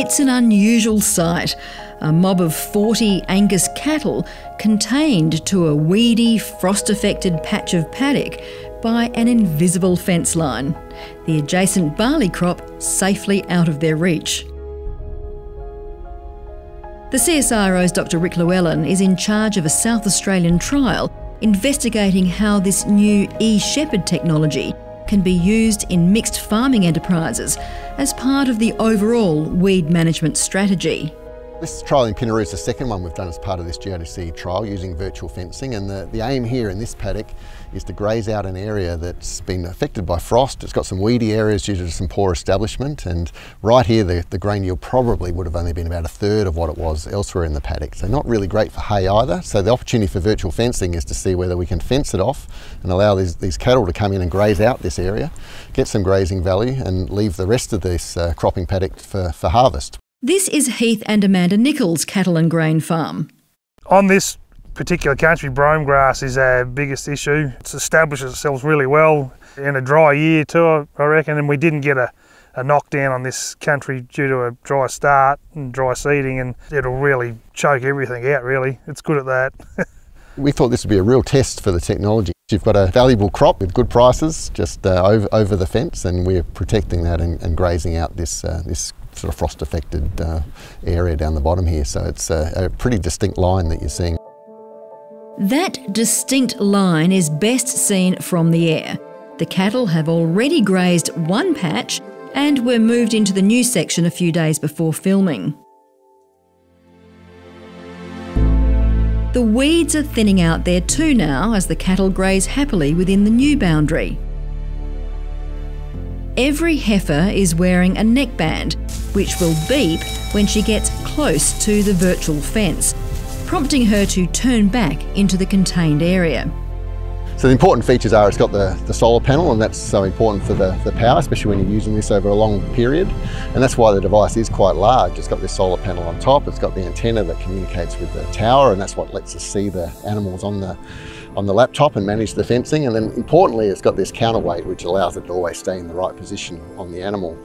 It's an unusual sight. A mob of 40 Angus cattle contained to a weedy, frost affected patch of paddock by an invisible fence line, the adjacent barley crop safely out of their reach. The CSIRO's Dr Rick Llewellyn is in charge of a South Australian trial investigating how this new e-shepherd technology can be used in mixed farming enterprises as part of the overall weed management strategy. This trial in Pinnaroo is the second one we've done as part of this GRDC trial using virtual fencing and the, the aim here in this paddock is to graze out an area that's been affected by frost. It's got some weedy areas due to some poor establishment and right here the, the grain yield probably would have only been about a third of what it was elsewhere in the paddock. So not really great for hay either. So the opportunity for virtual fencing is to see whether we can fence it off and allow these, these cattle to come in and graze out this area, get some grazing value and leave the rest of this uh, cropping paddock for, for harvest. This is Heath and Amanda Nickolls' cattle and grain farm. On this particular country, brome grass is our biggest issue. It's established itself really well in a dry year too, I reckon, and we didn't get a, a knockdown on this country due to a dry start and dry seeding, and it'll really choke everything out, really. It's good at that. we thought this would be a real test for the technology. You've got a valuable crop with good prices just uh, over, over the fence, and we're protecting that and, and grazing out this, uh, this sort of frost affected uh, area down the bottom here. So it's a, a pretty distinct line that you're seeing. That distinct line is best seen from the air. The cattle have already grazed one patch and were moved into the new section a few days before filming. The weeds are thinning out there too now as the cattle graze happily within the new boundary. Every heifer is wearing a neckband, which will beep when she gets close to the virtual fence, prompting her to turn back into the contained area. So the important features are it's got the, the solar panel and that's so important for the, the power, especially when you're using this over a long period. And that's why the device is quite large. It's got this solar panel on top, it's got the antenna that communicates with the tower and that's what lets us see the animals on the on the laptop and manage the fencing. And then importantly, it's got this counterweight, which allows it to always stay in the right position on the animal.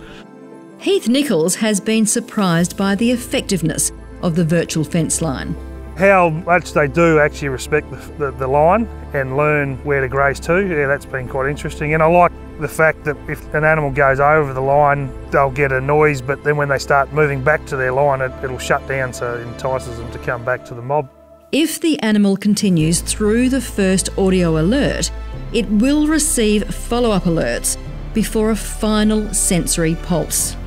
Heath Nickolls has been surprised by the effectiveness of the virtual fence line. How much they do actually respect the, the, the line and learn where to graze to, yeah, that's been quite interesting. And I like the fact that if an animal goes over the line, they'll get a noise, but then when they start moving back to their line, it, it'll shut down so it entices them to come back to the mob. If the animal continues through the first audio alert, it will receive follow up alerts before a final sensory pulse.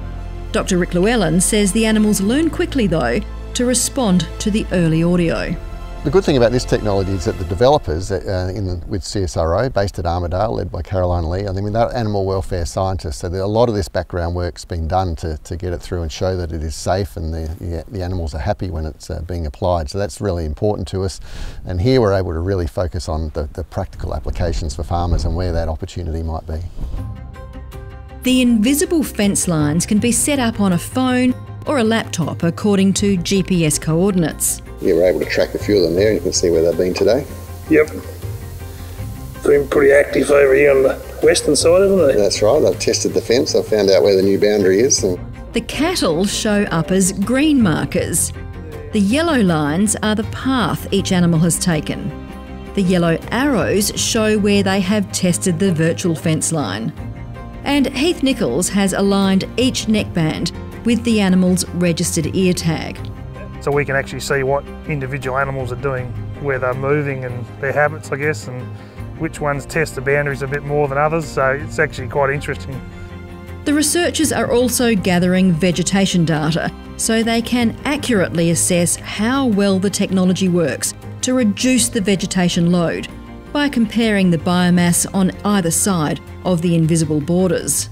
Dr. Rick Llewellyn says the animals learn quickly, though, to respond to the early audio. The good thing about this technology is that the developers uh, with CSIRO, based at Armidale, led by Caroline Lee, I mean, they're animal welfare scientists, so a lot of this background work's been done to, to get it through and show that it is safe and the, the animals are happy when it's uh, being applied. So that's really important to us. And here we're able to really focus on the, the practical applications for farmers and where that opportunity might be. The invisible fence lines can be set up on a phone or a laptop according to GPS coordinates. Yeah, we're able to track a few of them there and you can see where they've been today. Yep. Been pretty active over here on the western side, haven't they? That's right, they've tested the fence, they've found out where the new boundary is. And... The cattle show up as green markers. The yellow lines are the path each animal has taken. The yellow arrows show where they have tested the virtual fence line. And Heath Nickolls has aligned each neckband with the animal's registered ear tag. So we can actually see what individual animals are doing, where they're moving and their habits, I guess, and which ones test the boundaries a bit more than others. So it's actually quite interesting. The researchers are also gathering vegetation data so they can accurately assess how well the technology works to reduce the vegetation load by comparing the biomass on either side of the invisible borders.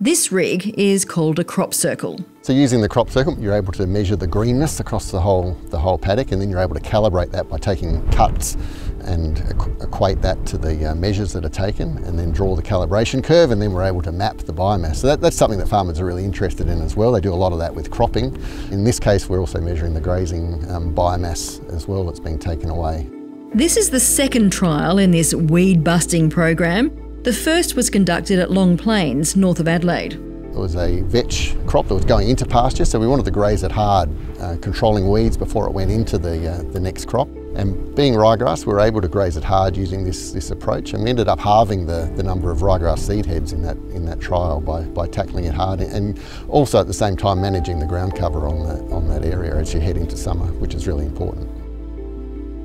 This rig is called a crop circle. So using the crop circle, you're able to measure the greenness across the whole, the whole paddock and then you're able to calibrate that by taking cuts and equate that to the uh, measures that are taken and then draw the calibration curve and then we're able to map the biomass. So that, that's something that farmers are really interested in as well. They do a lot of that with cropping. In this case, we're also measuring the grazing um, biomass as well that's being taken away. This is the second trial in this weed busting program. The first was conducted at Long Plains, north of Adelaide. It was a vetch crop that was going into pasture, so we wanted to graze it hard, uh, controlling weeds before it went into the, uh, the next crop. And being ryegrass, we were able to graze it hard using this, this approach, and we ended up halving the, the number of ryegrass seed heads in that, in that trial by, by tackling it hard, and also at the same time managing the ground cover on that, on that area as you head into summer, which is really important.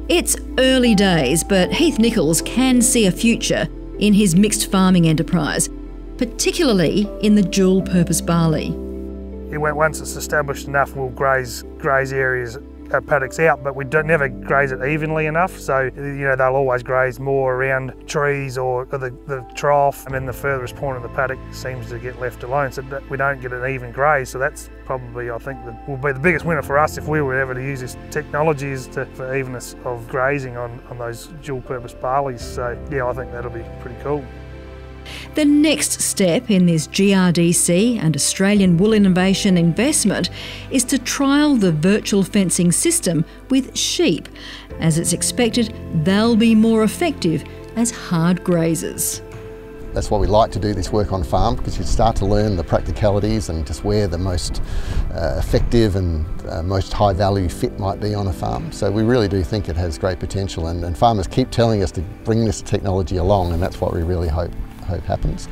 It's early days, but Heath Nickolls can see a future in his mixed farming enterprise particularly in the dual purpose barley. It went once it's established enough, we'll graze, graze areas uh, paddocks out, but we don't never graze it evenly enough. So you know they'll always graze more around trees or the, the trough, and then the furthest point of the paddock seems to get left alone. So we don't get an even graze. So that's probably I think that will be the biggest winner for us if we were ever to use this technology is to, for evenness of grazing on, on those dual purpose barleys. So yeah, I think that'll be pretty cool. The next step in this GRDC and Australian Wool Innovation investment is to trial the virtual fencing system with sheep, as it's expected they'll be more effective as hard grazers. That's why we like to do this work on farm because you start to learn the practicalities and just where the most uh, effective and uh, most high value fit might be on a farm. So we really do think it has great potential and, and farmers keep telling us to bring this technology along and that's what we really hope hope happens.